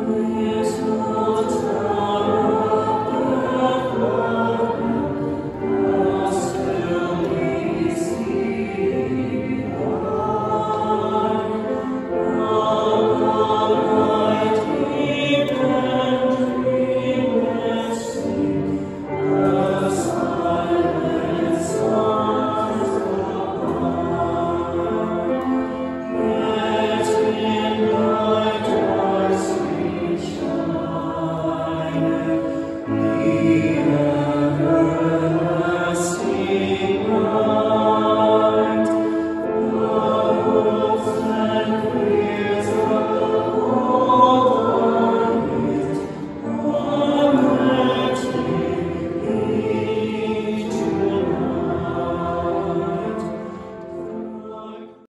Yes.